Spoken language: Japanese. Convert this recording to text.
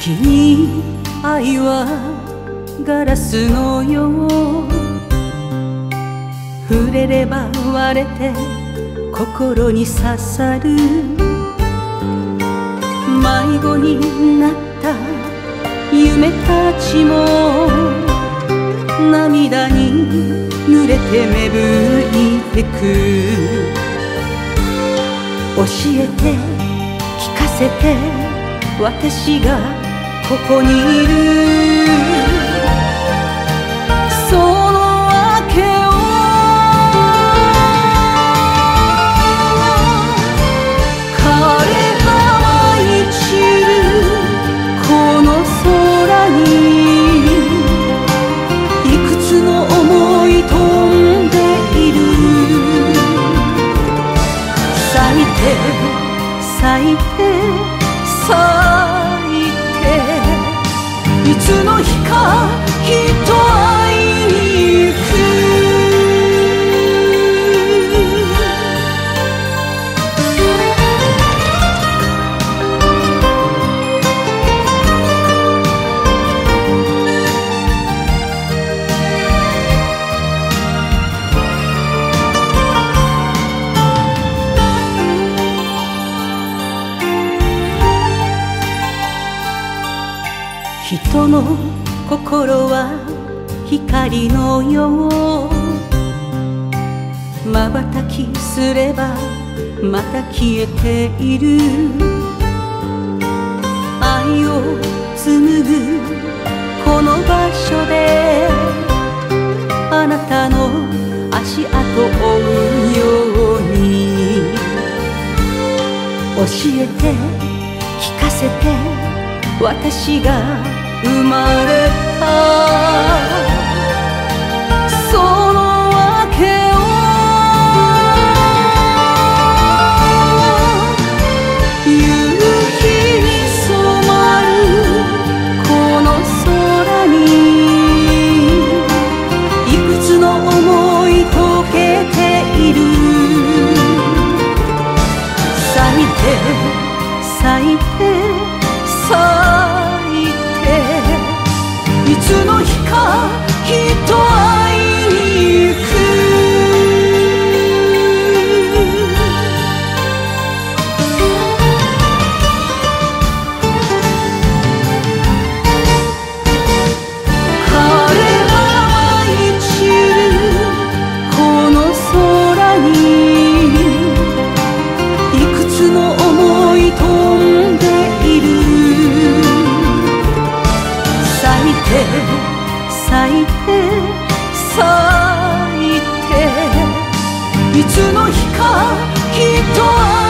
時に愛はガラスのよう触れれば割れて心に刺さる。迷子になった夢たちも涙に濡れて芽吹いてく。教えて聞かせて私がここにいるの日か人の心は光のよう。瞬きすればまた消えている。愛を紡ぐこの場所であなたの足跡を追うように。教えて聞かせて私が生まれた。その訳を夕日に染まるこの空に。いくつの想い溶けている咲いて咲いて咲いてつの日かいつの日かきっと